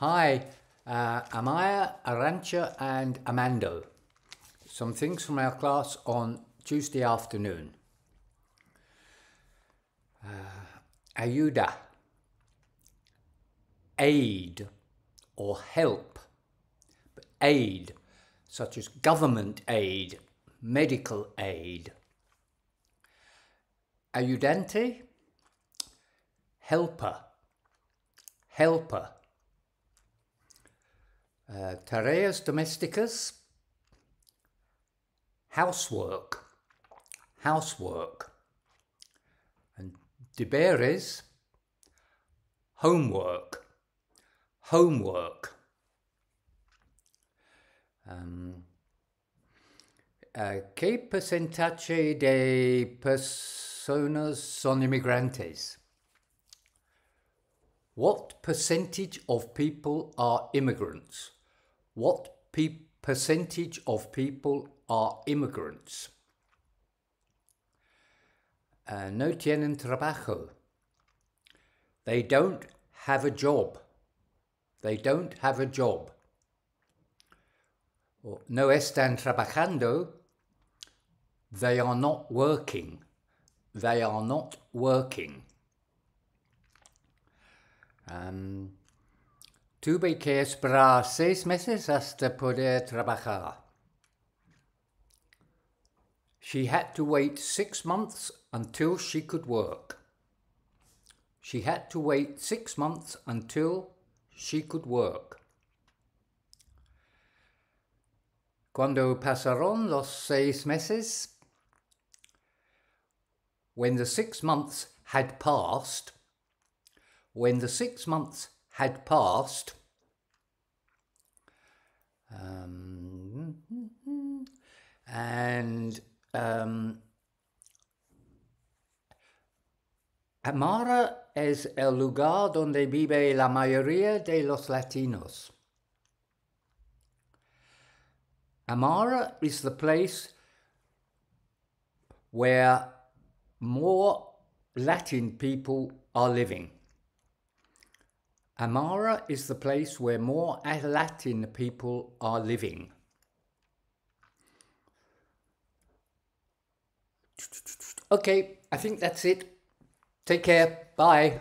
Hi, uh, Amaia, Arantza and Amando. Some things from our class on Tuesday afternoon. Uh, ayuda, aid or help, but aid such as government aid, medical aid. Ayudante, helper, helper. Uh, tareas domesticas, housework, housework. And deberes, homework, homework. Um, uh, ¿Qué porcentaje de personas son? What percentage of people are immigrants? What pe- percentage of people are immigrants? Uh, no tienen trabajo. They don't have a job. They don't have a job. Or, no están trabajando. They are not working. They are not working. Um, tuve que esperar seis meses hasta poder trabajar. She had to wait six months until she could work. She had to wait six months until she could work. Cuando pasaron los seis meses? When the six months had passed, when the six months had passed, um, and um, Amara es el lugar donde vive la mayoría de los latinos. Amara is the place where more Latin people are living. Amara is the place where more Latin people are living. Okay, I think that's it. Take care. Bye.